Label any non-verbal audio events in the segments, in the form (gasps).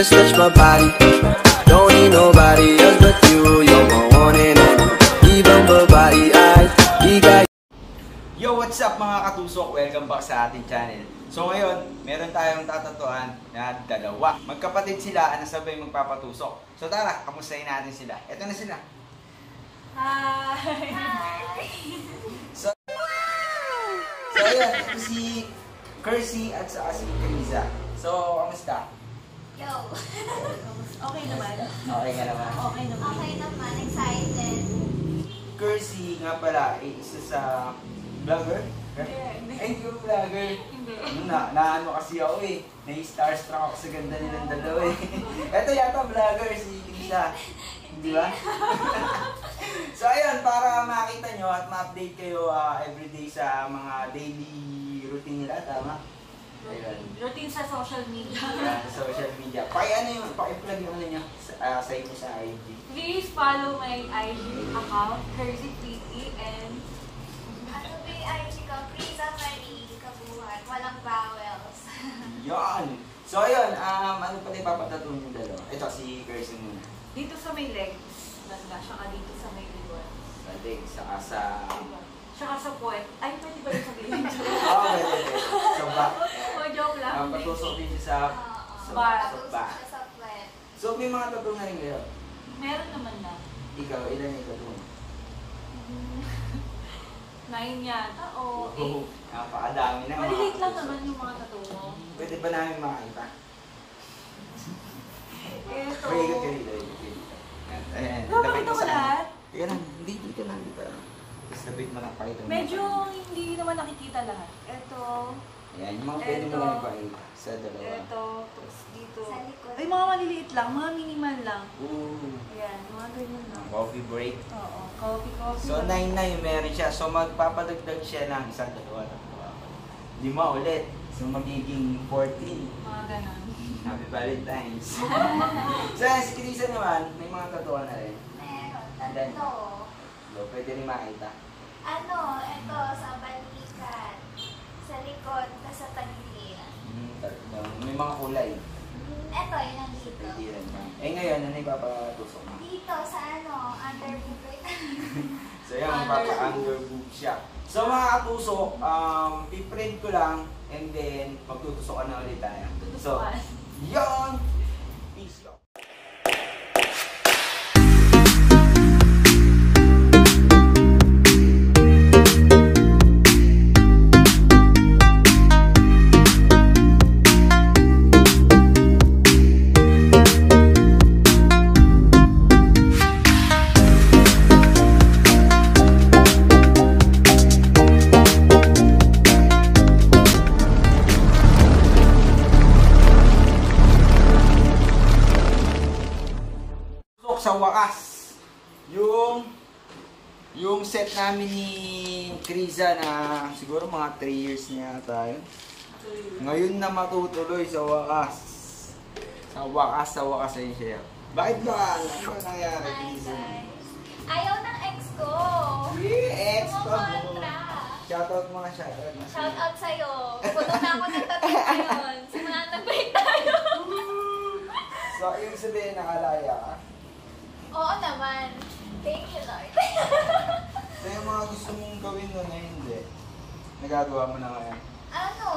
just touch my body. Don't need nobody else but you. You're my one and only. Even babae, I, ikaw Yo, what's up mga katusok? Welcome back sa ating channel. So ngayon, meron tayong tatatuan na dalawa. Magkapatid sila na sabay magpapatusok. So tara, kamustahin natin sila. Ito na sila. Hi! So, so ayan, ito si Kersey at saka si Kriza. So, kamusta? Yo! (laughs) Okay naman. Okay ka naman. Okay naman. Okay naman, excited. Kersey nga pala, ay isa sa vlogger. Ay, hindi ko vlogger. Hindi. Na, na ano kasi ako eh. Na-starstruck ako sa ganda nilang dalawa eh. (laughs) Ito yata vlogger si Krisa. Di ba? (laughs) so ayun, para makita nyo at ma-update kayo ah, everyday sa mga daily routine nila, tama? Routine sa social media. (laughs) Sa social media. Paki ano yung, paki-plug yung ano nyo sa, ah, sa inyo sa IG. Please follow my IG account, Kersey Pretty, and Ano ba yung IG ko? Prisa Marie, kabuhat. Walang vowels. (laughs) Yan! So ayun, um, ano pala ipapatatoon yung dalawa? Ito, si Kirsten muna. dito sa may legs. Banda, saka dito sa may liwan. Sa leg, saka sa... Saka sa puwet. Ay, pwede ba yung sabihin? Oo, pwede, pwede. Sa back. O, joke lang. Um, patusok din siya sa... Oo. Bar. Sa back. sa puwet. So may mga tattoo na rin kayo. Meron naman na. Ikaw, ilan yung tattoo? mo? (laughs) Nine yata. O, eight. Napakadami na. mga Maliliit lang naman yung mga tattoo mo. Pwede ba namin makita? Ito. Uy, ikot ka ikot ka. Ayan, Ayan, mo sa lahat? Lang, hindi, dito lang, dito lang. Tapit mo lang, pakita. Medyo hindi naman nakikita lahat. Ito. Ayan, yung mga pwede mo Ito. lang ipakita sa dalawa. Ito. Tapos dito. Sa likod. Ay, mga maliliit lang. Mga minimal lang. Ooh, Ayan, mga ganyan lang. coffee break. Oo, coffee, coffee. So, lang. 9 na yung meron siya. So, magpapadagdag siya ng isang dalawa. tatlo, apat. Lima ulit. So, magiging 14. Mga ganon. Happy Valentine's. so, si Krisa naman, may mga tatuan na rin. Meron. Then- Tatlo. So, pwede rin makita. Ano, ito sa balikat. Sa likod, tas sa tagiliran. Hmm, tatlo. May mga kulay. Hmm, Ito, yun ang Sa dito. Eh, ngayon, ano yung papatusok mo? Dito, sa ano, underboob. (laughs) So, yan, magpapa-underboob siya. So, mga katusok, um, piprint ko lang, and then, magtutusok na ulit tayo. So, Tutusukan. Yon! Sa wakas, yung yung set namin ni Kriza na siguro mga 3 years na yata yun. Ngayon na matutuloy sa wakas. Sa wakas, sa wakas ay siya. Bakit ba? Ano ba nangyari, guys. Ayaw ng ex ko. Eh, ex ko. Shoutout mo na shoutout na Shout out sa'yo. Puno na ako ng tattoo ngayon. Simula na nag-break tayo. (laughs) So, ibig sabihin nakalaya ka. Oo naman. Thank you, Lord. (laughs) So, yung mga gusto mong gawin nun na hindi, nagagawa mo na ngayon. ano?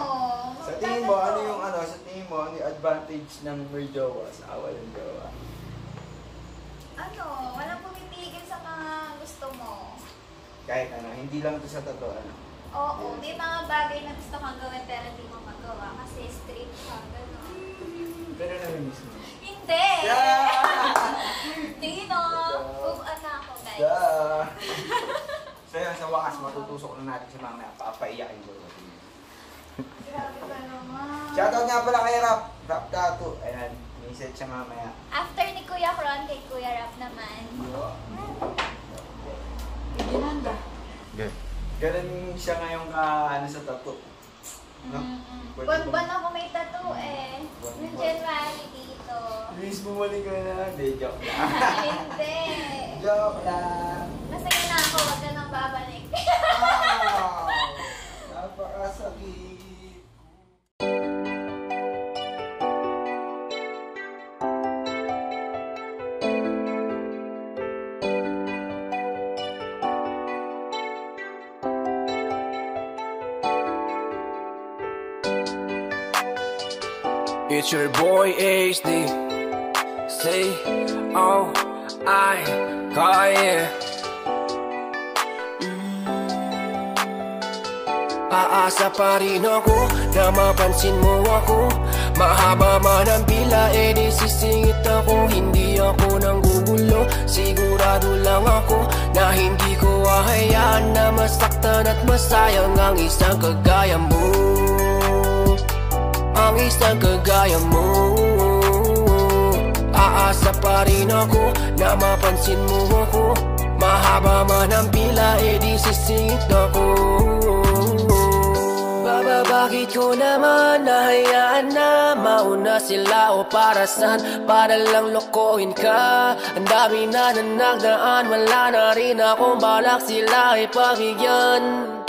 Sa tingin mo, ano yung ano, sa tingin mo, ano yung advantage ng may jowa sa walang jowa? Ano? Walang pumipigil sa mga gusto mo. Kahit ano, hindi lang to sa totoo, ano. Oo, may mga bagay na gusto kang gawin pero hindi mo magawa kasi strict ka, gano'n. Pero namimiss mo. Hindi! Yeah! (laughs) Tino! Move on na ako, guys. Duh! so yun, sa wakas, matutusok na natin si mamaya. Papaiyakin ko. to. Grabe ka naman. Shoutout nga pala kay Rap. Rap Tattoo. Ayan, may set siya mamaya. After ni Kuya Kron, kay Kuya Rap naman. Ginanda. Good. Ganun siya ngayon ka, ano sa tattoo. No? Pwede Buwan-buwan ba? ako may tattoo eh. Yung January dito. Please, bumalik ka na. Hindi, joke lang. (laughs) Hindi. joke lang. Masaya na ako, wag ka nang babalik. Wow! (laughs) Napakasakit. It's your boy HD. Say, oh, I, kaya. Aasa pa rin ako na mapansin mo ako Mahaba man ang pila, eh di sisingit ako Hindi ako nang gugulo, sigurado lang ako Na hindi ko ahayaan na masaktan at masayang ang isang kagaya mo Ang isang kagaya mo. Aasa pa rin ako na mapansin mo ako. Mahaba man ang pila, eh di sisingit ako. Baba, bakit ko naman nahayaan na Mauna sila o para saan? Para lang lokohin ka. Ang dami na na nagdaan Wala na rin akong balak sila ipabigyan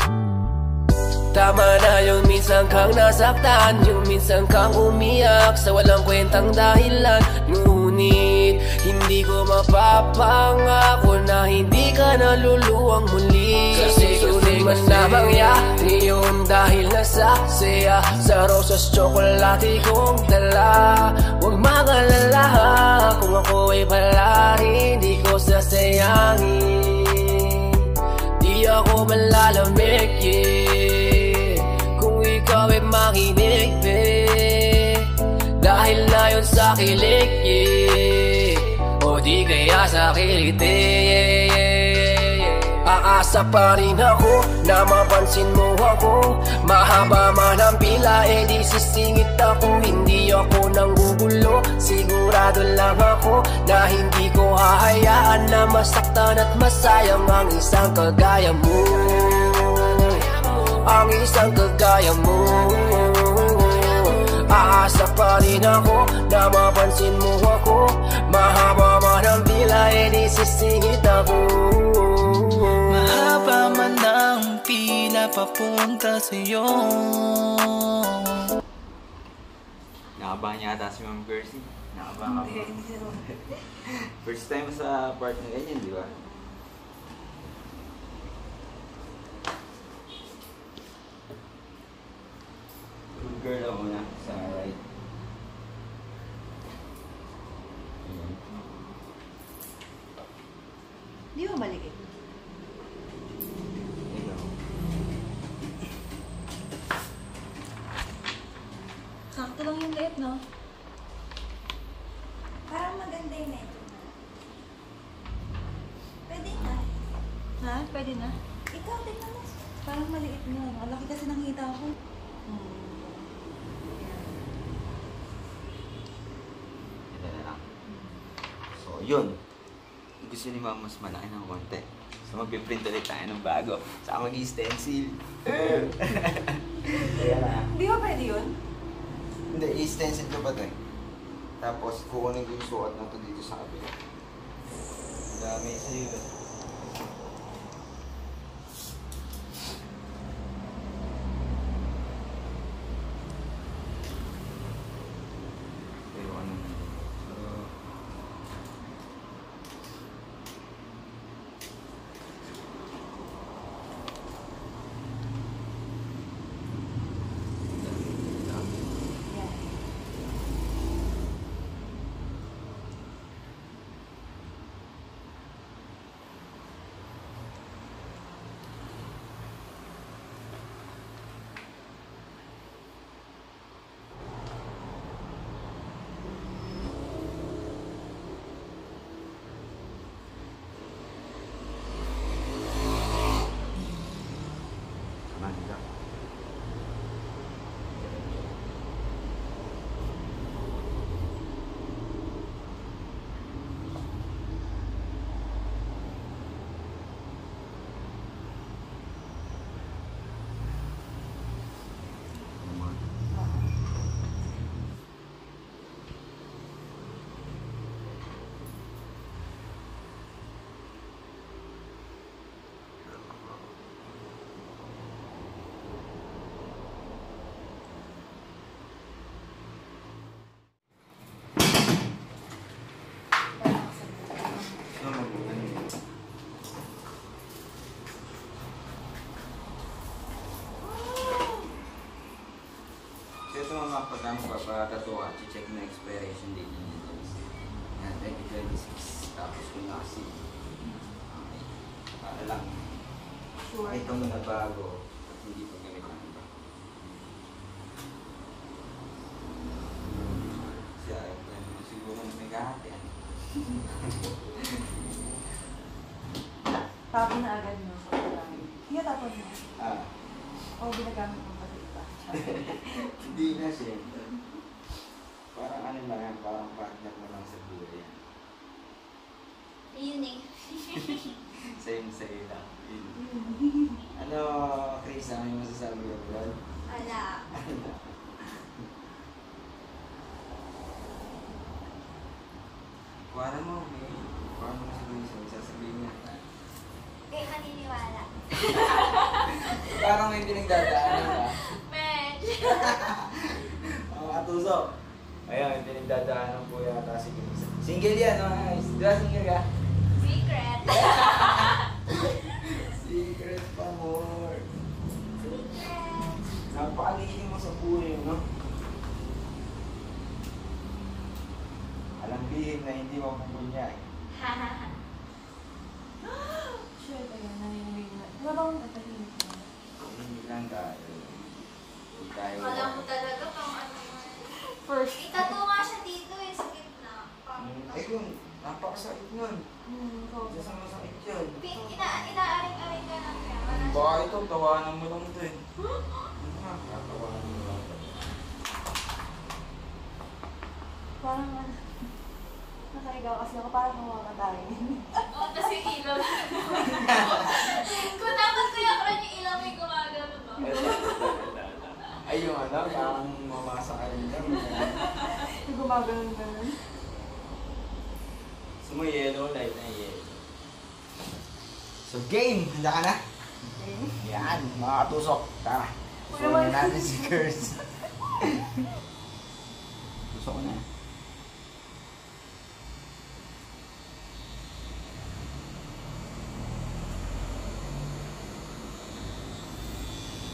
Tama na yung minsan kang nasaktan. Yung minsan kang umiyak Sa walang kwentang dahilan. Ngunit hindi ko mapapangako Na hindi ka naluluwang muli. Kasi tunay man na mangyari yun Dahil nasa saya. Sa rosas tsokolate kong dala. Huwag magalala Kung ako ay pala Hindi ko sasayangin. Di ako malalamig, yeah kilig, yeah. O di kaya sa kiliti, yeah, yeah, Aasa pa rin ako na mapansin mo ako. Mahaba man ang pila, eh di sisingit ako. Hindi ako nang gugulo, sigurado lang ako Na hindi ko hahayaan na masaktan at masayang ang isang kagaya mo. Ang isang kagaya mo Aasa pa rin ako na mapansin mo ako Mahaba man ang pila, eh di sisingit ako Mahaba man ang pila papunta sa'yo Nakabahan yata si Ma'am Percy. Nakabahan ka? (laughs) First time sa part na ganyan, di ba? Good girl ako na sa right. Ayan. Di ba maliit? Ikaw. Sakto lang yung liit, no? Parang maganda yung medyo. Pwede na. Ha? Pwede na? Ikaw, tingnan mo. Parang maliit nga. Ang laki kasi ng hita ko. Ito na lang. So, yun. Gusto ni Mama mas malaki ng konti. So, magpiprint ulit tayo ng bago. Saka mag-stencil. Kaya (laughs) na. Di ba pwede yun? Hindi, i-stencil ko pa to eh. Tapos, kukunin ko yung suot na to dito sa kabila. Ang dami sa'yo eh. Pero ano, so, kailangan magpapatato ka, check na expiration date nito. Yan, 2026. Tapos kung nasi. Okay. Para lang. Sure. Ito mo na bago. At hindi pa gamit ng iba. Naman siguro na may kahati. (laughs) Tapos na agad mo sa. Hindi tapos na. Ah, O ginagamit mo pa iba. (laughs) hindi na siyempre. Parang ano lang yan, parang partner mo lang sa buhay yan. Yun eh. (laughs) Same sa'yo lang. Yun. Ano, Chris, ano yung masasabi ko doon? Wala. Kuwara mo, may kuwara mo sabihin sa'yo, sasabihin niya. Kaya maniniwala. (laughs) Parang may pinagdadaanan (laughs) Mga katuso. Ayun, pinagdadaanan po yata si Chris. Single yan, no? Nice. Di ba single ka? Secret. (laughs) Secret pa more. Secret. Napakalihin mo sa buhay, no? Alam bihig na hindi mapupunyay. (gasps) Sure, kaya nangyayari na. Wala bang tatahimik mo? Hindi lang tayo. Hindi tayo. Alam mo talaga pang ano. First. Itato nga siya dito eh, sa gitna. Pang, Hmm, Eh kung, napakasakit nun. Hmm, so, Isa sa masakit. Pin, ina, inaaring-aring ka lang kaya. Baka ito, tawanan mo lang ito eh. Ano nga, tatawanan mo lang ito. parang ano. Nakaigaw kasi ako parang mamamatay. Oo, tapos yung ilaw. (laughs) Kung dapat kuya ko yung ilaw may gumagano ba? Ay, yung ano, parang mamasa ka rin dyan. (laughs) Gumagano'n ganun. Gusto mo yellow light na yellow. So game! Handa ka na? Okay. Yan, mga katusok. Tara. Wag- natin si Curse. (laughs) Tusok na.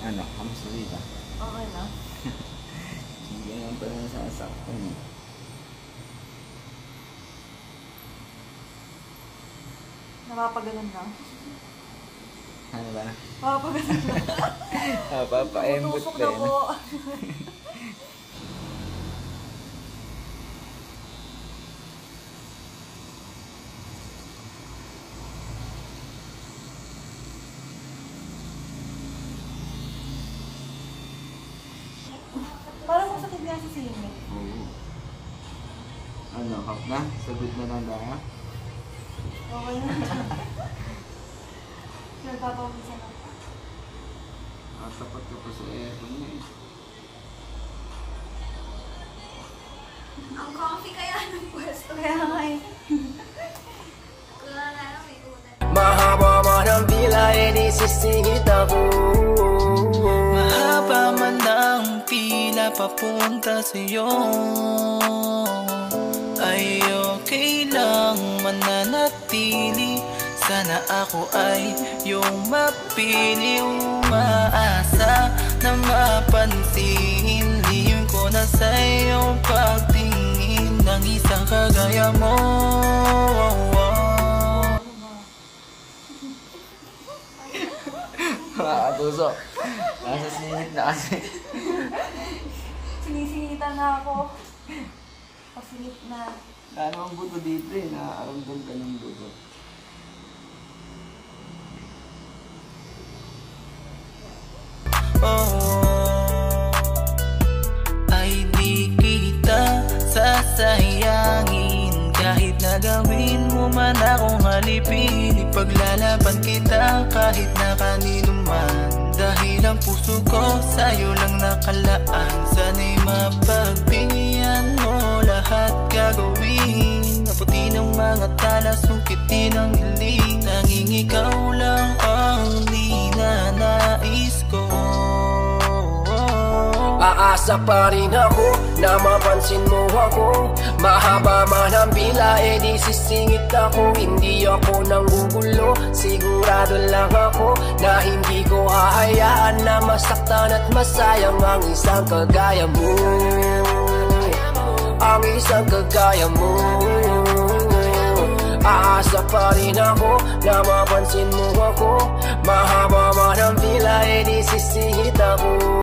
Ano, kamusta dito? Okay na. Sige naman pala nasasaktan eh. Napapaganon lang. Ano ba? Napapaganon lang. (laughs) Napapa-embot pa na eh. po. Parang masakit nga sa singit. Oo. Ano, hap na? Sagot na lang tayo? Okay na. Nagpapawisan ako. Ah, tapat ka pa sa aircon niya eh. Ang comfy kaya ng pwesto. Kaya nga eh. Na. Mahaba man ang pila, eh di sisingit ako Mahaba man ang pila papunta sa'yo Ay okay lang mananatili Sana ako ay yung mapili Umaasa na mapansin Lihim ko na sa iyong pagtingin Ng isang kagaya mo (laughs) Mga katusok. Nasa singit na kasi. Sinisingitan na ako. Pasilip na. Ano ang buto dito eh, nakakaramdam ka ng buto. oh, ay di kita sasayangin. Kahit na gawin mo man akong halipin Ipaglalaban kita kahit na kanino man. Dahil ang puso ko sa'yo lang nakalaan Sana'y mapagbigyan mo lahat gagawin. Naputi ng mga tala, sukitin ang hiling. Nanging ikaw lang ang ninanais ko. Aasa pa rin ako na mapansin mo ako. Mahaba man ang pila, eh di sisingit ako. Hindi ako nanggugulo, sigurado lang ako Na hindi ko hahayaan na masaktan at masayang ang isang kagaya mo Walang isang kagaya mo. Aasa pa rin ako na mapansin mo ako. Mahaba man ang pila, eh di sisihit ako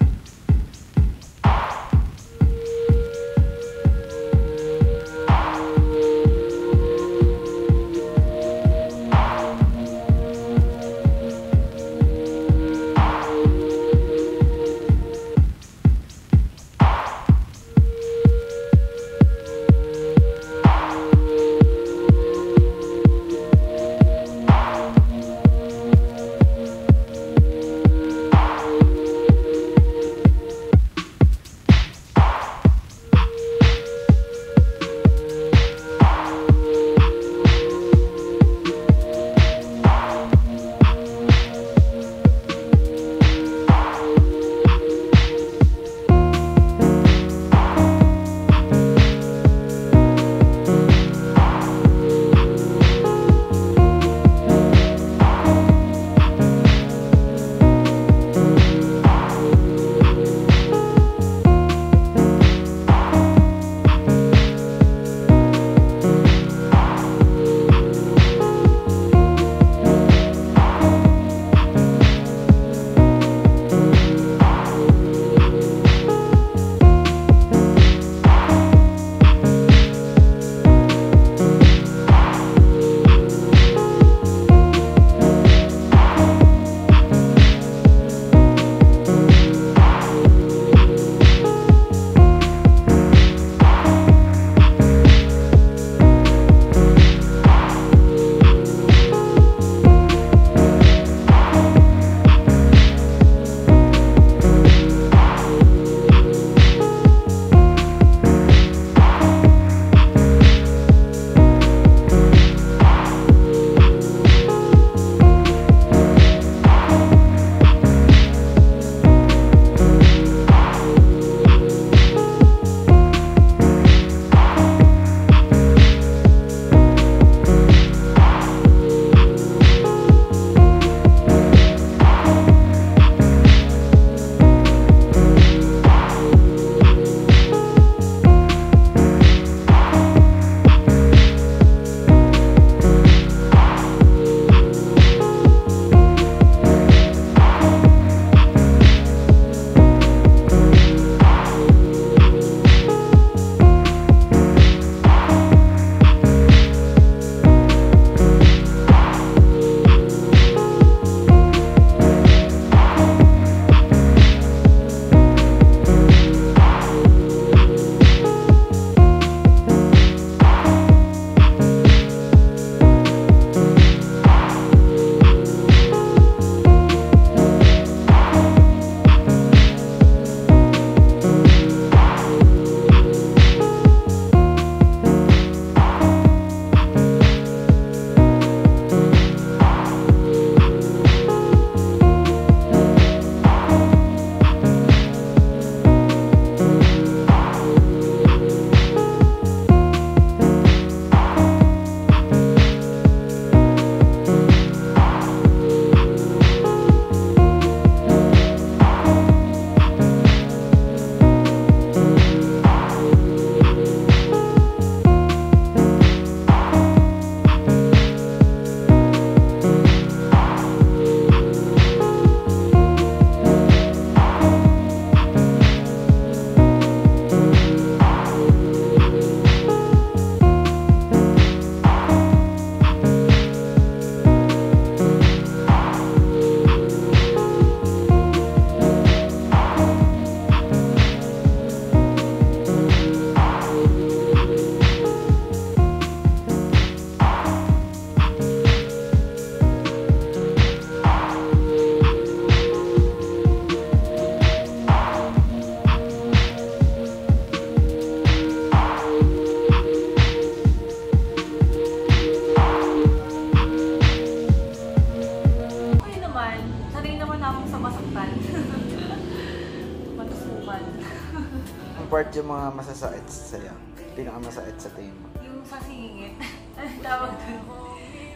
pinakamasasait sa'yo? Pinakamasait sa tingin mo? Yung sa singit. (laughs) Tawag doon.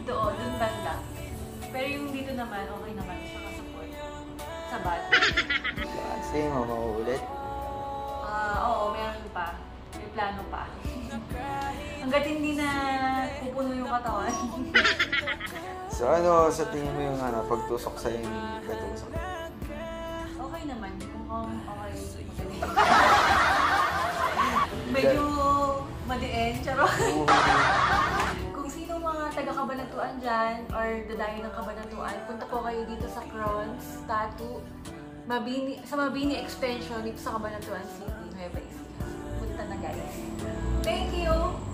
Doon, doon banda. Pero yung dito naman, okay naman. Sa kasupport. Sa bat. Diba? Kasi mo mauulit. Ah, oo, meron pa. May plano pa. (laughs) Hanggat hindi na pupuno yung katawan. (laughs) so ano, sa tingin mo yung ano, pagtusok sa'yo yung katusok? Okay naman. Mukhang okay. Magaling. Medyo maliin. Charo. (laughs) Kung sino mga taga-kabanatuan dyan or dadayo ng kabanatuan, punta po kayo dito sa Crons Tattoo. Mabini, sa Mabini Extension dito sa Cabanatuan City, Nueva Ecija. Punta na guys. Thank you!